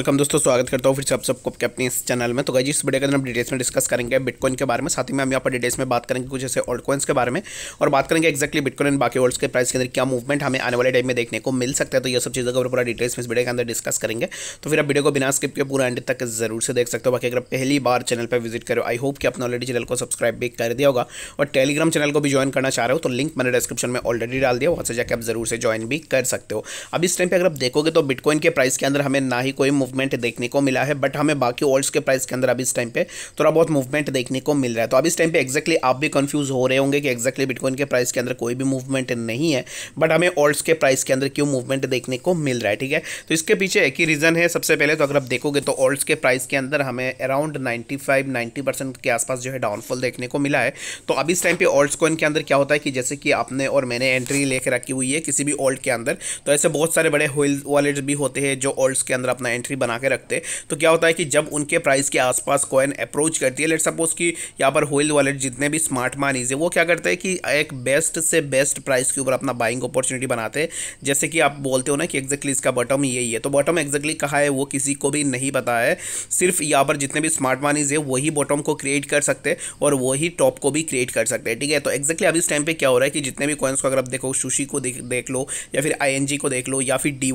Welcome दोस्तों, स्वागत करता हूँ फिर से आप सबको अपने इस चैनल में। तो गाइज़ इस वीडियो के अंदर हम डिटेल्स में डिस्कस करेंगे बिटकॉइन के बारे में, साथ ही में हम यहाँ पर डिटेल्स में बात करेंगे कुछ ऐसे ओल्ड कॉइन्स के बारे में और बात करेंगे एक्जैक्टली बिटकॉइन बाकी ओल्ड्स के प्राइस के अंदर क्या मूवमेंट हमें आने वाले टाइम में देखने को मिल सकता है। तो ये सब चीज़ों का पूरा डिटेल्स में इस वीडियो के अंदर डिस्कस करेंगे। तो फिर आप वीडियो को बिना स्किप के पूरा एंड तक ज़रूर से देख सकते हो। बाकी अगर पहली बार चैनल पर विज़िट करो आई होप कि अपने ऑलरेडी चैनल को सब्सक्राइब भी कर दिया होगा। और टेलीग्राम चैनल को भी ज्वाइन करना चाह रहे हो तो लिंक मैंने डिस्क्रिप्शन में ऑलरेडी डाल दिया, वहाँ से जाकर आप ज़रूर से ज्वाइन भी कर सकते हो। अब इस टाइम पर अगर आप देखोगे तो बिटकॉइन के प्राइस के अंदर हमें ना ही कोई मूवमेंट देखने को मिला है बट हमें बाकी ऑल्ड्स के प्राइस के अंदर अभी इस टाइम पे थोड़ा बहुत मूवमेंट देखने को मिल रहा है। तो अब इस टाइम पे एक्जैक्टली आप भी कंफ्यूज हो रहे होंगे कि एक्जैक्टली बिटकॉइन के प्राइस के अंदर कोई भी मूवमेंट नहीं है बट हमें ऑल्ड्स के प्राइस के अंदर क्यों मूवमेंट देखने को मिल रहा है, ठीक है? तो इसके पीछे एक ही रीज़न है सबसे पहले तो अगर आप देखोगे तो ऑल्ड्स के प्राइस के अंदर हमें अराउंड नाइन्टी फाइव के आसपास जो है डाउनफॉल देखने को मिला है। तो अब इस टाइम पे ऑल्ड्स कॉइन के अंदर क्या होता है कि जैसे कि आपने और मैंने एंट्री लेकर रखी हुई है किसी भी ओल्ड के अंदर तो ऐसे बहुत सारे बड़े होल वॉलेट्स भी होते हैं जो ओल्ड्स के अंदर अपना एंट्री बना के रखते तो क्या होता है कि जब उनके प्राइस के आसपास कॉइन अप्रोच करती है लेट सपोज़ कि यहाँ पर होल वॉलेट जितने भी स्मार्ट मानीज है, वो क्या करते हैं कि एक बेस्ट से बेस्ट प्राइस के ऊपर अपना बाइंग अपॉर्चुनिटी बनाते हैं। जैसे कि आप बोलते हो ना कि एक्जैक्टली इसका बॉटम यही है तो बॉटम एक्जैक्टली कहा है, वो किसी को भी नहीं पता है। सिर्फ़ यहाँ पर जितने भी स्मार्ट मानीज है, वही बॉटम को क्रिएट कर सकते हैं और वही टॉप को भी क्रिएट कर सकते हैं, ठीक है? तो एक्जैक्टली अभी इस टाइम पे क्या हो रहा है कि जितने भी कॉइन्स को अगर आप देखो सुशी को देख लो या फिर आई को देख लो या फिर डी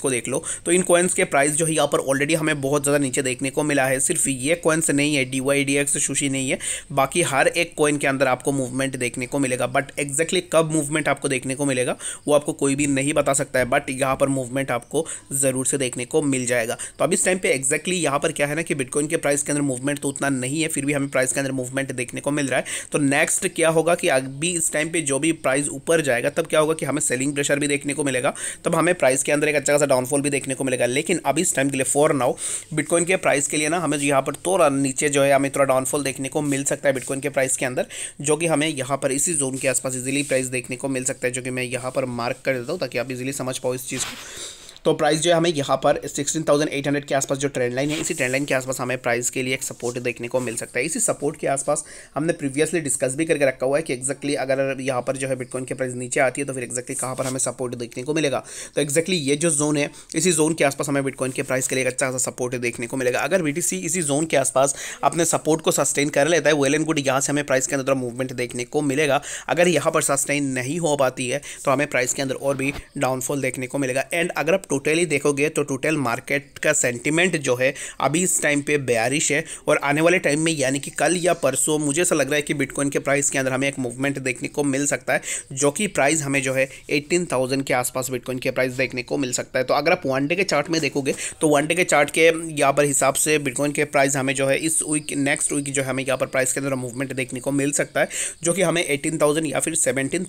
को देख लो तो इन कॉइन्स के प्राइस जो यहाँ पर ऑलरेडी हमें बहुत ज़्यादा नीचे देखने को मिला है। सिर्फ़ ये कॉइन्स नहीं है D Y D X sushi नहीं है। बाकी हर एक कॉइन के अंदर आपको मूवमेंट देखने को मिलेगा। बट एक्जैक्टली कब मूवमेंट आपको देखने को मिलेगा, वो आपको कोई भी नहीं बता सकता है। बट यहाँ पर मूवमेंट आपको ज़रूर से देखने को मिल जाएगा। तो अब इस टाइम पे एक्जैक्टली यहाँ पर क्या है ना कि बिटकॉइन के प्राइस के अंदर मूवमेंट तो उतना नहीं है, फिर भी हमें प्राइस के अंदर मूवमेंट देखने को मिल रहा है। तो नेक्स्ट क्या होगा कि अभी इस टाइम पर जो भी प्राइस ऊपर जाएगा, तब क्या होगा कि हमें सेलिंग प्रेशर भी देखने को मिलेगा। तब हमें प्राइस के अंदर एक अच्छा खासा डाउनफॉल भी देखने को मिलेगा। लेकिन अभी इस के लिए फॉर नाउ बिटकॉइन के प्राइस के लिए ना हमें यहाँ पर थोड़ा नीचे जो है, हमें थोड़ा डाउनफॉल देखने को मिल सकता है बिटकॉइन के प्राइस के अंदर, जो कि हमें यहाँ पर इसी जोन के आसपास इजीली प्राइस देखने को मिल सकता है, जो कि मैं यहाँ पर मार्क कर देता हूँ, ताकि आप इजिली समझ पाओ इस चीज़ को। तो प्राइस जो है हमें यहाँ पर 16,800 के आसपास जो ट्रेंड लाइन है इसी ट्रेंड लाइन के आसपास हमें प्राइस के लिए एक सपोर्ट देखने को मिल सकता है। इसी सपोर्ट के आसपास हमने प्रीवियसली डिस्कस भी करके रखा हुआ है कि एक्जैक्टली अगर यहाँ पर जो है बिटकॉइन की प्राइस नीचे आती है तो फिर एक्जैक्टली कहाँ पर हमें सपोर्ट देखने को मिलेगा। तो एक्जैक्टली ये जो जोन है इसी जोन के आसपास हमें बिटकॉइन के प्राइस के लिए अच्छा सा सपोर्ट देखने को मिलेगा। अगर BTC इसी जोन के आसपास अपने सपोर्ट को सस्टेन कर लेता है वेल एंड गुड यहाँ से हमें प्राइस के अंदर मूवमेंट देखने को मिलेगा। अगर यहाँ पर सस्टेन नहीं हो पाती है तो हमें प्राइस के अंदर और भी डाउनफॉल देखने को मिलेगा। एंड अगर आप टोटली देखोगे तो टोटल मार्केट का सेंटिमेंट जो है अभी इस टाइम पे बेरिश है और आने वाले टाइम में यानी कि कल या परसों मुझे ऐसा लग रहा है कि बिटकॉइन के प्राइस के अंदर हमें एक मूवमेंट देखने को मिल सकता है, जो कि प्राइस हमें जो है एट्टीन के आसपास बिटकॉइन के प्राइस देखने को मिल सकता है। तो अगर आप वन डे के चार्ट में देखोगे तो वन डे के चार्ट के यहाँ पर हिसाब से बिटकॉइन के प्राइस हमें जो है इस वीक नेक्स्ट वीक जो है हमें यहाँ पर प्राइस के अंदर मूवमेंट देखने को मिल सकता है, जो कि हमें एटीन या फिर सेवनटीन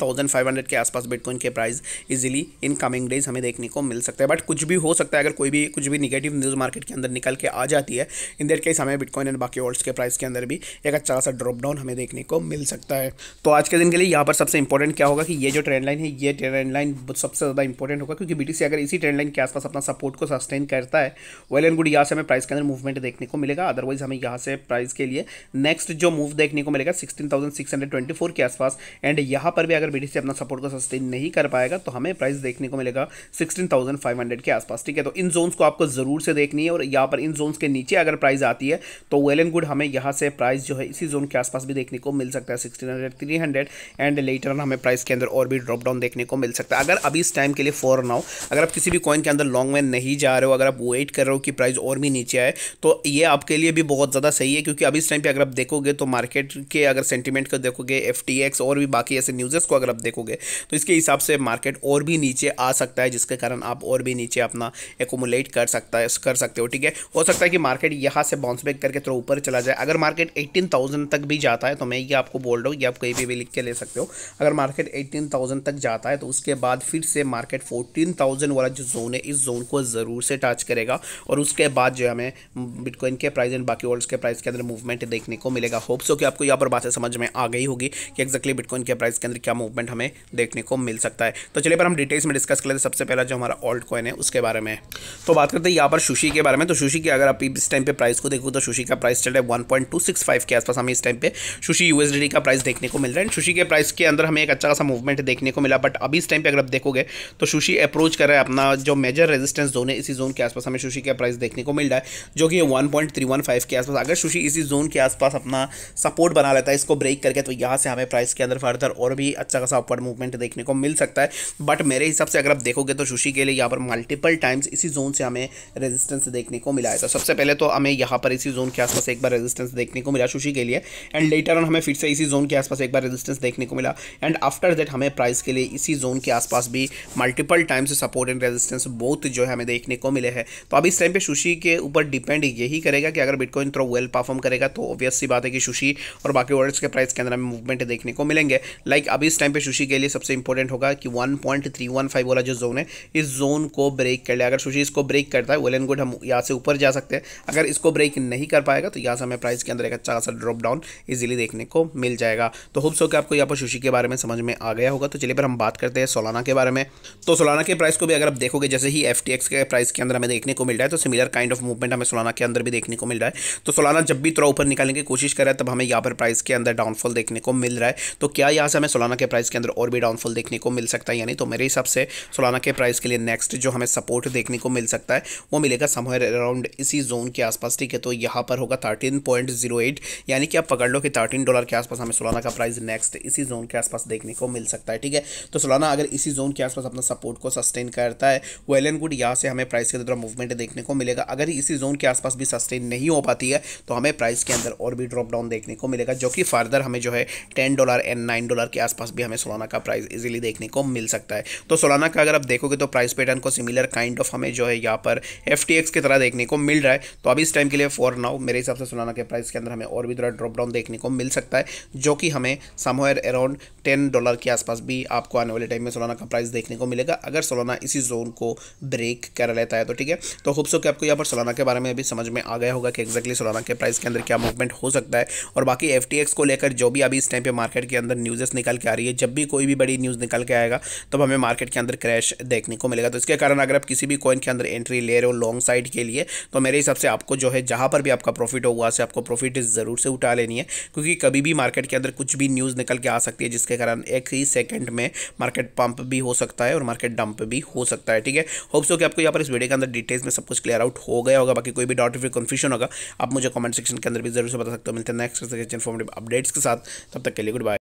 के आसपास बिटकॉइन के price easily in coming days हमें देखने को मिल सकता है। बट कुछ भी हो सकता है, अगर कोई भी, कुछ भी निगेटिव न्यूज़ मार्केट के अंदर निकल के आ जाती है इन देर केस हमें बिटकॉइन एंड बाकी ऑल्ड्स के प्राइस के अंदर भी एक अच्छा सा ड्रॉप डाउन हमें देखने को मिल सकता है। तो आज के दिन के लिए यहाँ पर सबसे इंपॉर्टेंट क्या होगा कि ये जो ट्रेंड लाइन है, ये ट्रेंड लाइन सबसे ज़्यादा इंपॉर्टेंट होगा, क्योंकि बीटीसी अगर इसी ट्रेंड लाइन के आसपास अपना सपोर्ट को सस्टेन करता है वेल एंड गुड यहाँ से हमें प्राइस के अंदर मूवमेंट देखने को मिलेगा। अदरवाइज़ हमें यहाँ से प्राइस के लिए नेक्स्ट जो मूव देखने को मिलेगा सिक्सटीन के आसपास। एंड यहाँ पर भी अगर बी अपना सपोर्ट को सस्टेन नहीं कर पाएगा तो हमें प्राइस देखने को मिलेगा सिक्सटीन के आसपास, ठीक है? तो इन जोन्स को आपको ज़रूर से देखनी है और यहाँ पर इन जोन्स के नीचे अगर प्राइस आती है तो वेल एंड गुड हमें यहाँ से प्राइस जो है इसी जोन के आसपास भी देखने को मिल सकता है sixteen hundred three hundred and later हमें प्राइस के अंदर और भी ड्रॉप डाउन देखने को मिल सकता है। अगर अभी इस टाइम के लिए फॉर नाउ अगर आप किसी भी कॉइन के अंदर लॉन्ग में नहीं जा रहे हो, अगर आप वेट कर रहे हो कि प्राइस और भी नीचे आए तो ये आपके लिए भी बहुत ज़्यादा सही है, क्योंकि अभी इस टाइम पर अगर आप देखोगे तो मार्केट के अगर सेंटिमेंट को देखोगे एफटीएक्स और भी बाकी ऐसे न्यूज़ को अगर आप देखोगे तो इसके हिसाब से मार्केट और भी नीचे आ सकता है, जिसके कारण आप और भी नीचे अपना एकोमुलेट कर सकता है कर सकते हो ठीक है? हो सकता है कि मार्केट यहाँ से बाउंस बैक करके थोड़ा ऊपर चला जाए। अगर मार्केट 18,000 तक भी जाता है तो मैं ये आपको बोल रहा हूँ ये आप कहीं भी, भी लिख के ले सकते हो। अगर मार्केट 18,000 तक जाता है तो उसके बाद फिर से मार्केट 14,000 वाला जो जोन है इस जोन को ज़रूर से टच करेगा। और उसके बाद जो हमें बिटकॉइन के प्राइस एंड बाकी वर्ल्ड के प्राइस के अंदर मूवमेंट देखने को मिलेगा। होप्स हो कि आपको यहाँ पर बातें समझ में आ गई होगी कि एक्जैक्टली बिटकॉइन के प्राइस के अंदर क्या मूवमेंट हमें देखने को मिल सकता है। तो चलिए पर हम डिटेल्स में डिस्कस कर लेते सबसे पहला जो हमारा ऑल्ट कॉइन मैंने उसके बारे में। तो बात करते हैं यहाँ पर सुशी के बारे में। तो सुशी की अगर आप इस टाइम पे प्राइस को देखो तो सुशी का प्राइस चल रहा है one point two six five के आसपास हमें इस टाइम पे सुशी यूएसडी का प्राइस देखने को मिल रहा है। सुशी के प्राइस के अंदर हमें एक अच्छा खासा मूवमेंट देखने को मिला। बट अभी इस टाइम पे अगर आप देखोगे तो सुशी अप्रोच कर रहा है अपना जो मेजर रेजिस्टेंस जोन है इसी जोन के आसपास हमें सुशी का प्राइस देखने को मिल रहा है, जो कि one point three one five के आसपास। अगर सुशी इसी जोन के आसपास अपना सपोर्ट बना लेता है, इसको ब्रेक करके तो यहाँ से हमें प्राइस के अंदर फर्दर और भी अच्छा खासा अपवर्ड मूवमेंट देखने को मिल सकता है। बट मेरे हिसाब से अगर आप देखोगे तो सुशी के लिए यहाँ पर मल्टीपल टाइम्स इसी जोन से हमें रेजिस्टेंस देखने को मिला है। तो सबसे पहले तो हमें यहाँ पर इसी जोन के आसपास एक बार रेजिस्टेंस देखने को मिला सुशी के लिए। एंड लेटर ऑन हमें फिर से इसी जोन के आसपास एक बार रेजिस्टेंस देखने को मिला। एंड आफ्टर दैट हमें प्राइस के लिए इसी जोन के आसपास भी multiple times support and resistance बहुत जो है हमें देखने को मिले हैं। तो अब इस टाइम पे सुशी के ऊपर डिपेंड यही करेगा कि अगर बिटकॉइन थ्रो वेल परफॉर्म करेगा तो ऑब्वियस सी बात है कि सुशी और बाकी वर्ड्स के प्राइस के अंदर हमें मूवमेंट देखने को मिलेंगे। लाइक अभी इस टाइम पे सुशी के लिए सबसे इंपॉर्टेंट होगा कि one point three one five वाला जो जोन है, इस जोन को ब्रेक कर ले। अगर सुशी इसको ब्रेक करता है वेल एंड गुड हम यहाँ से ऊपर जा सकते हैं। अगर इसको ब्रेक नहीं कर पाएगा तो यहाँ से हमें प्राइस के अंदर एक अच्छा खासा ड्रॉप डाउन इजीली देखने को मिल जाएगा। तो होप्स हो कि आपको यहाँ पर सुशी के बारे में समझ में आ गया होगा। तो चलिए पर हम बात करते हैं सोलाना के बारे में। तो सोलाना के प्राइस को भी अगर आप देखोगे, जैसे ही एफटीएक्स के प्राइस के अंदर हमें देखने को मिल रहा है तो सिमिलर काइंड ऑफ़ मूवमेंट हमें सोलाना के अंदर भी देखने को मिल रहा है। तो सोलाना जब भी थोड़ा ऊपर निकालने की कोशिश कर रहा है, तब हमें यहाँ पर प्राइस के अंदर डाउनफॉल देखने को मिल रहा है। तो क्या यहाँ से हमें सोलाना के प्राइस के अंदर और भी डाउनफॉल देखने को मिल सकता है यानी तो मेरे हिसाब से सोलाना के प्राइस के लिए नेक्स्ट जो हमें सपोर्ट देखने को मिल सकता है, वो मिलेगा समवेयर अराउंड इसी जोन के आसपास, ठीक है? तो यहाँ पर होगा थर्टीन पॉइंट ज़ीरो एट यानी कि आप पकड़ लो कि थर्टीन डॉलर के आसपास हमें सोलाना का प्राइस नेक्स्ट इसी जोन के आसपास देखने को मिल सकता है, ठीक है? तो सोलाना अगर इसी जोन के आसपास अपना सपोर्ट को सस्टेन करता है वेल एंड गुड यहाँ से हमें प्राइस के अंदर मूवमेंट देखने को मिलेगा। अगर इसी जोन के आसपास भी सस्टेन नहीं हो पाती है तो हमें प्राइस के अंदर और भी ड्रॉप डाउन देखने को मिलेगा, जो कि फर्दर हमें जो है ten dollar and nine dollar के आसपास भी हमें सोलाना का प्राइस इजीली देखने को मिल सकता है। तो सोलाना का अगर आप देखोगे तो प्राइस पैटर्न को सिमिलर काइंड ऑफ़ हमें जो है यहाँ पर एफटीएक्स की तरह देखने को मिल रहा है। तो अभी इस टाइम के लिए फॉर नाउ मेरे हिसाब से सोलाना के प्राइस के अंदर हमें और भी थोड़ा ड्रॉप डाउन देखने को मिल सकता है, जो कि हमें समवेयर अराउंड टेन डॉलर के आसपास भी आपको आने वाले टाइम में सोलाना का प्राइस देखने को मिलेगा। अगर सोलाना इसी जोन को ब्रेक कर लेता है तो ठीक है। तो होप सो कि आपको यहाँ पर सोलाना के बारे में अभी समझ में आ गया होगा कि एक्जैक्टली सोलाना के प्राइस के अंदर क्या मूवमेंट हो सकता है। और बाकी एफ़ को लेकर जो भी अभी इस टाइम पर मार्केट के अंदर न्यूज़ेस निकल के आ रही है, जब भी कोई भी बड़ी न्यूज़ निकल के आएगा, तब हमें मार्केट के अंदर क्रैश देखने को मिलेगा। तो इसके कारण अगर आप किसी भी कॉइन के अंदर एंट्री ले रहे हो लॉन्ग साइड के लिए तो मेरे हिसाब से आपको जो है, जहाँ पर भी आपका प्रॉफिट हो, वहाँ से आपको प्रॉफिट ज़रूर से उठा लेनी है। क्योंकि कभी भी मार्केट के अंदर कुछ भी न्यूज़ निकल के आ सकती है, जिसके कारण एक ही सेकेंड में मार्केट पंप भी हो सकता है और मार्केट डंप भी हो सकता है, ठीक है? होप्स हो कि आपको यहाँ पर इस वीडियो के अंदर डिटेल्स में सब कुछ क्लियर आउट हो गया होगा। बाकी कोई भी डाउट फिर कन्फ्यूज़न होगा, आप मुझे कमेंट सेक्शन के अंदर भी ज़रूर से बता सकते हो। मिलते हैं नेक्स्ट इन्फॉर्मेटिव अपडेट्स के साथ। तब तक के लिए गुड बाय